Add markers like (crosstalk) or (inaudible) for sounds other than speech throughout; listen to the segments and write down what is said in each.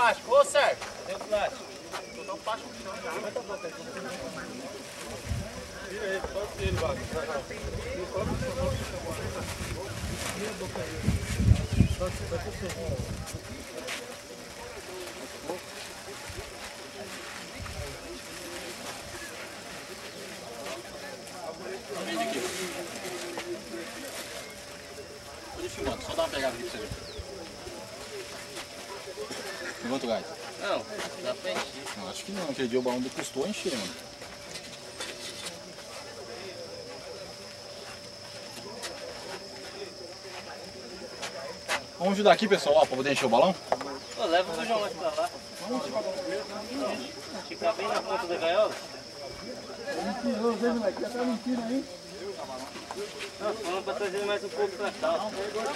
plástico? Ô, Sérgio. Tem o plástico. Vou botar o plástico no chão já. Tira a pro seu Tô filmando, só dá uma pegada aqui pra você ver. Quanto gás? Não, dá pra encher. Não, acho que não, aquele dia o balão custou encher, mano. Vamos ajudar aqui, pessoal, ó, pra poder encher o balão? Pô, leva o João mais pra lá. Ficar bem na ponta da gaiola. Mentiroso, hein, moleque? Já tá mentindo aí? Não, falando pra trazer mais um pouco pra cá. Não,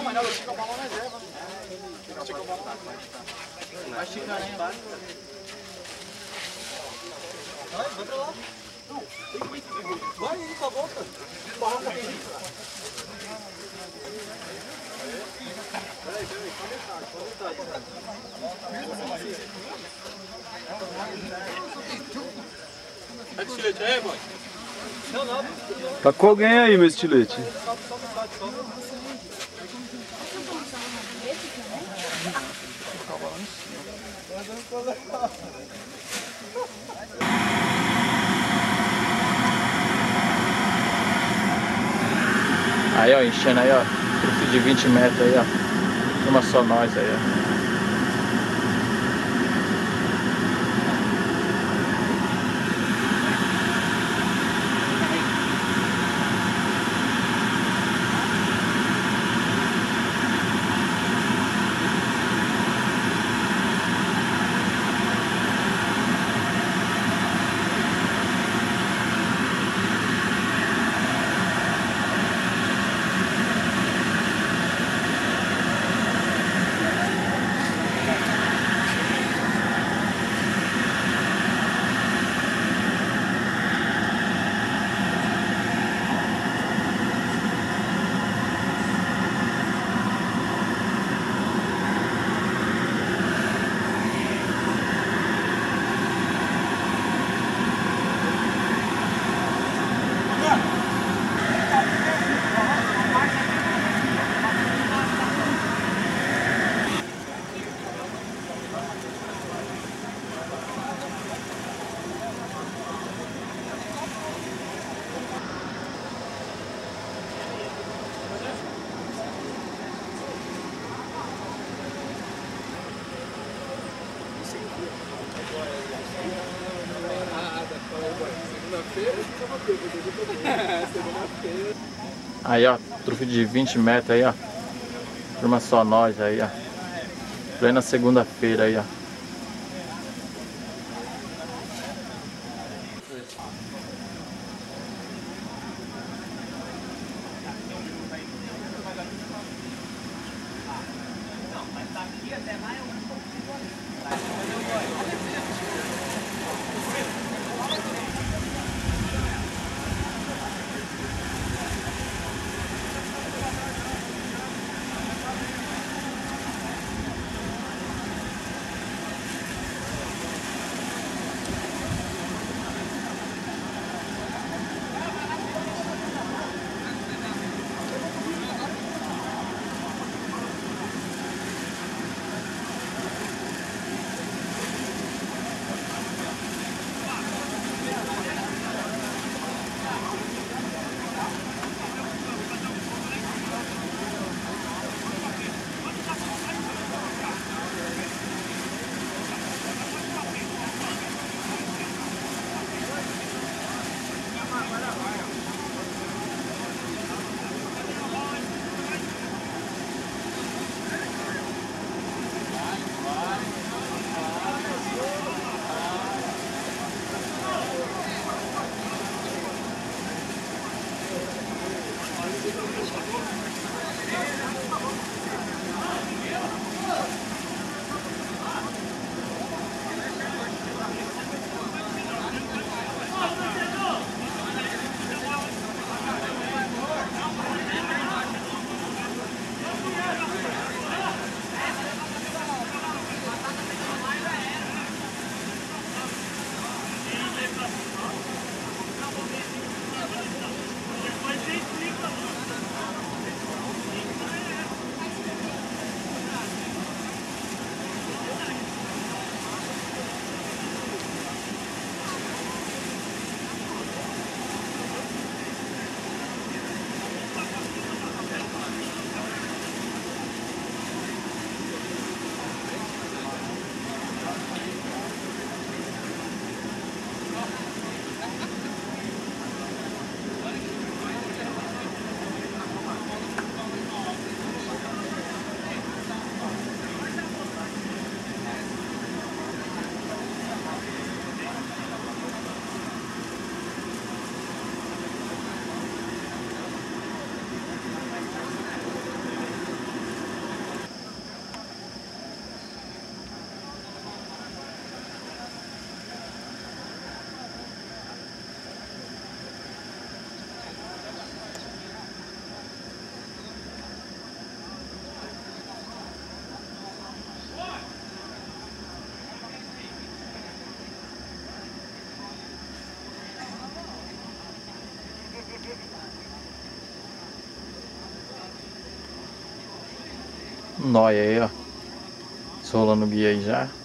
mas não, estica o balão na reserva. Estica o balão. Vai esticar ainda. Vai, vai pra lá. Vai, ele só volta. Balão tá aqui. Peraí, peraí, só metade, só metade. Pega o estilete aí, mãe. Não, não. Tá com alguém aí, meu estilete? Aí, ó, enchendo aí, ó. De 20 metros aí, ó. Uma só nós aí, ó. Aí, truque de 20 metros aí, ó. Turma só nós aí, ó. Plena segunda-feira aí, ó. Nóia aí, ó. Rolando o guia aí já.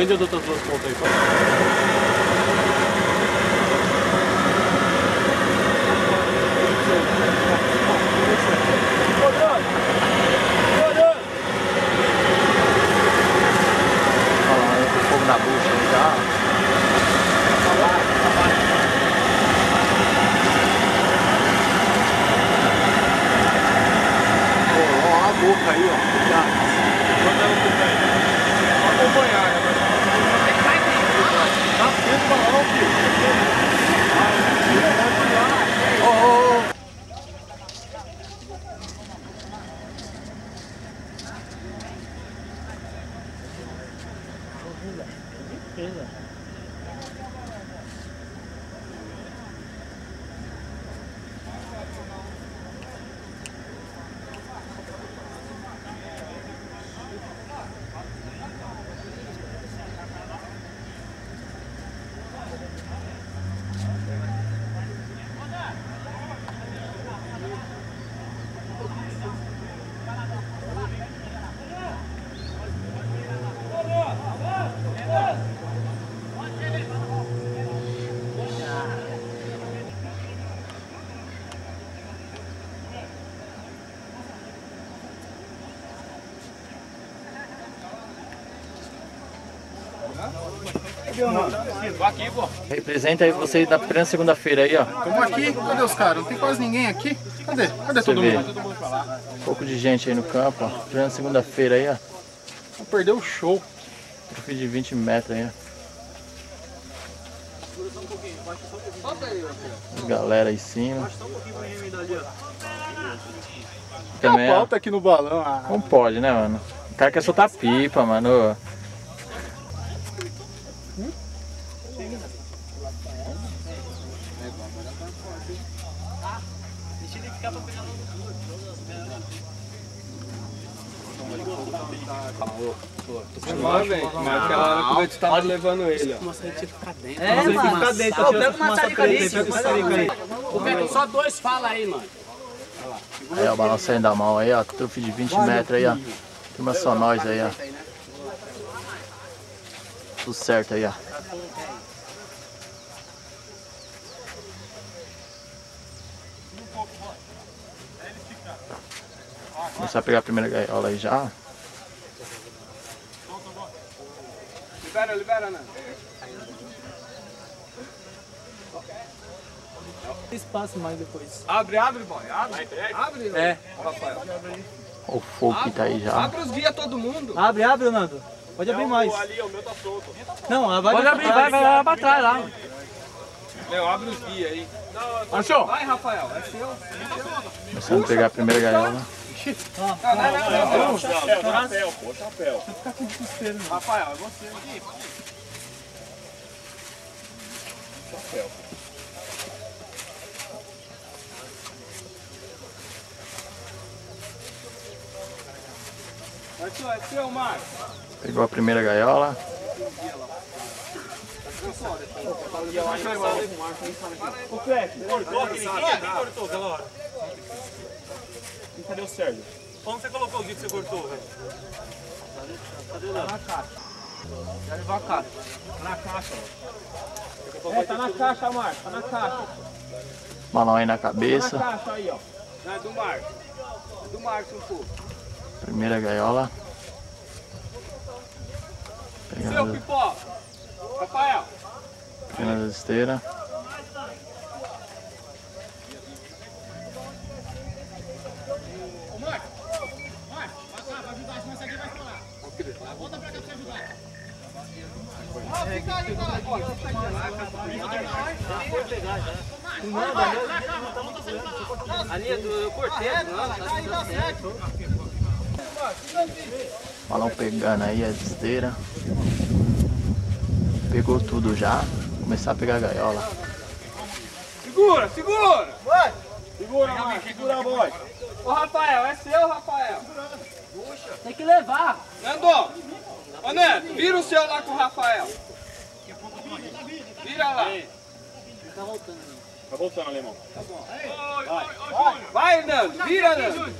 Lá. Aqui, acende as outras duas pontas aí. Olha lá, com fogo na bucha aí já. Ó, a boca aí, ó. Aqui, pô. Representa aí vocês na primeira segunda-feira aí, ó. Estamos aqui, cadê os caras? Não tem quase ninguém aqui. Cadê? Cadê Você todo vê. mundo? Um pouco de gente aí no campo, ó. Primeira segunda-feira aí, ó. Vamos perder o show. Troféu de 20 metros aí, ó. Galera aí em cima. Um. Também, ó. Falta aqui no balão. Ah, Como pode, né, mano? O cara quer soltar pipa, mano. Mas, velho, mas aquela hora que o Beto tava levando ele, ó. É, mano. Fica dentro, Ô, tira pega essa uma fumaça salica preta aí, ali, pega salica aí. Ô, Beto, só dois fala aí, mano. Aí, ó, o balão saindo da mão aí, ó. Trufe de 20 metros aí, ó. Turma só nós aí, ó. Tudo certo aí, ó. Começar a pegar a primeira gaiola aí já. Libera, libera, né? Espaço mais depois. Abre, abre, boy. Abre. Abre, é. Rafael. Ó o fogo que tá aí já. Abre os guia todo mundo. Abre, abre, Nando. Pode abrir mais. Ali, o meu tá solto. Não, vai Pode abrir, vai, vai lá pra trás lá. Meu, abre os guia aí. Achou? Vai, Rafael. É seu. Começando a pegar a primeira gaiola. Não, não, não, não. Chapéu, chapéu, pô, chapéu. Rafael, é você. Marcos, é seu, Marcos. Pegou a primeira gaiola. Cortou aquele guia? Quem cortou aquela hora? Cadê o Sérgio? Onde você colocou o guia que você cortou, velho? Já levou a caixa. Tá na caixa, ó. É, tá na caixa, Marcos. Tá na caixa. Balão aí na Tá na cabeça. caixa aí, ó. Não, é do Marcos. É do Marcos um pouco. Primeira gaiola. Seu Pegando, pipoca. Rafael. Esteiras. Ali é do eu cortei, Balão pegando aí as esteiras. Pegou tudo já. Começar a pegar a gaiola. Segura, segura. Vai! Segura, Marcos. Segura, boy. Ô, Rafael, é seu, Rafael. Tem que levar. Nando. Ô, Neto, vira o seu lá com o Rafael. Vira lá. Tá voltando, alemão. Vai, Nando. Vira, Nando.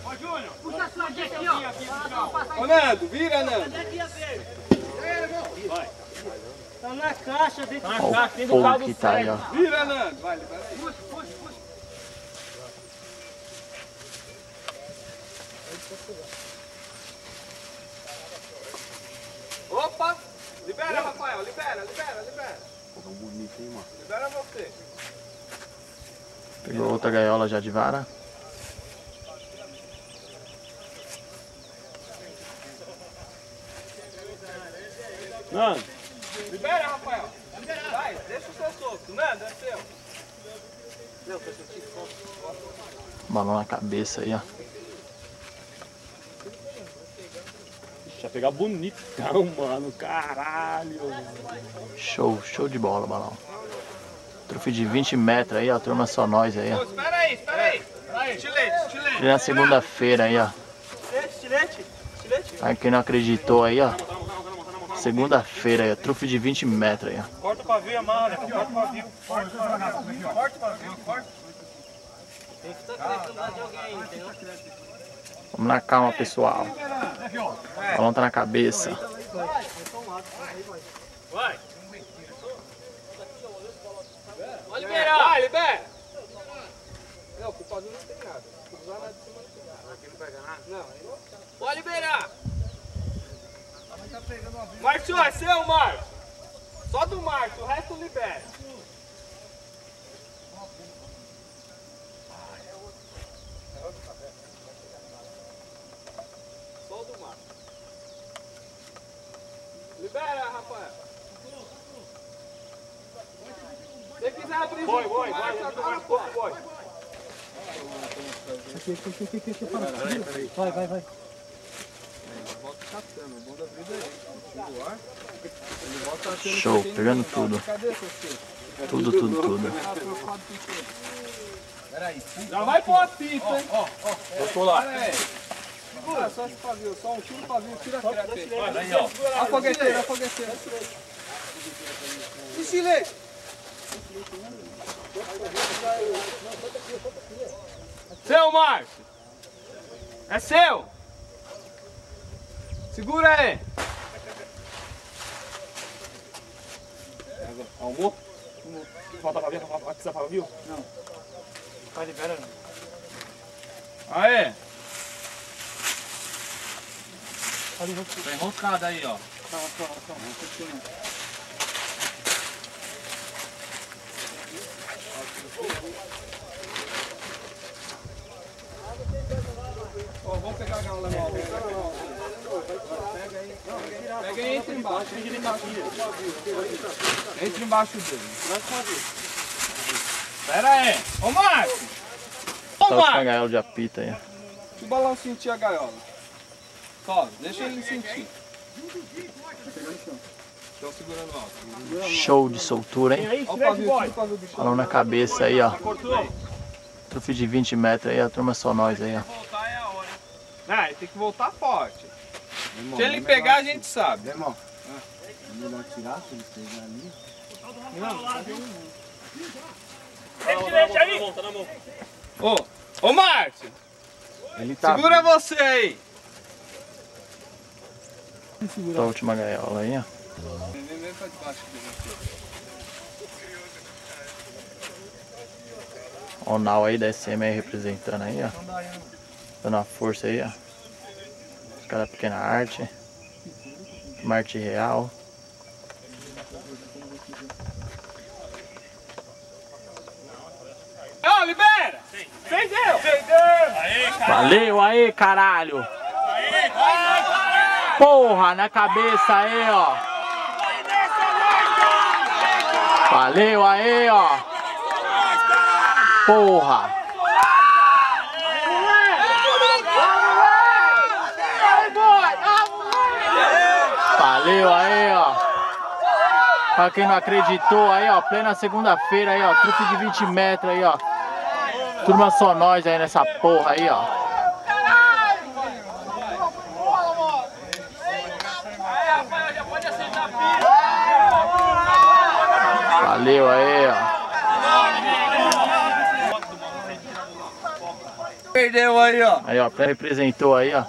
Puxa a sua aqui, ó. Ô, Nando, vira, Nando. Tá na caixa, dentro Ó o fogo que tá aí, ó. Vira, Nando. Vai, libera aí. Opa! Libera, Rafael. Libera, libera, libera. Libera você. Pegou outra gaiola já de vara. Nando, Libera, Rafael. Vai, deixa o seu solto. Nando, é seu. Balão na cabeça aí, ó. Deixa eu pegar bonitão, (laughs) mano. Caralho. Show, show de bola, balão. Trufe de 20 metros aí, ó. Turma só nós aí, ó. espera aí, espera aí. Estilete, estilete. Na segunda-feira aí, ó. Estilete, estilete. Aí quem não acreditou aí, ó. Segunda-feira aí, ó. Trufe de 20 metros aí, ó. Corta o pavio amarra, corta o pavio. Corta o pavio, corta. Tem que estar acreditando de alguém, entendeu? Vamos na calma, pessoal. Balão tá na cabeça. Vai. Pode liberar. Vai, libera. Não, o culpado não tem nada. Usar nada de cima do cigarro. Aqui não pega nada? Não, não. Pode liberar. Márcio, é seu, Márcio. Só do Márcio, o resto libera. Libera, Rafael. Boy, boy, boy, ajuda mais um pouco, boy. Vai, vai, vai. Show, pegando tudo. Tudo, tudo, tudo. Já vai pôr a fita, hein? Vou pular. Segura, só esse pavio, só um tiro pavio, tira a fita. Aí, ó. A fogueteira, a fogueteira. E silêncio. Seu, Márcio. É seu. Segura aí. Arrumou? Falta pra ver? Precisa pra viu? Não. Tá liberando. Aê. Tá enroscado aí, ó. Ó, vamos pegar a gaiola. Pega aí. Pega aí, entra embaixo. Entra embaixo dele. Entra embaixo dele. Pera aí. Ô, Márcio. Ô, Tá com a Márcio. gaiola de apita aí. Deixa o balão sentir a gaiola. Só, deixa ele sentir. Estão segurando alto. Show de soltura, hein? Balão na cabeça aí, ó. Trufe de 20 metros aí, a turma só nós aí, ó. Voltar é a hora, hein? Não, ele tem que voltar forte. Se ele pegar, a gente sabe. Irmão, é melhor tirar se ele pegar ali. Mão. Ô, ô Márcio, Ele tá segura você aí. A última gaiola aí, ó. O Nau aí da SM aí representando aí, ó. Dando uma força aí, ó. Os caras da pequena arte. Uma arte real. Ó, libera! Entendeu? Valeu aí, caralho! Porra, na cabeça aí, ó. Valeu aí, ó. Porra. Valeu aí, ó. Pra quem não acreditou aí, ó, plena segunda-feira aí, ó, truque de 20 metros aí, ó. Turma só nós aí nessa porra aí, ó. Valeu aí, ó. Perdeu aí, ó. Aí, ó, representou aí, ó.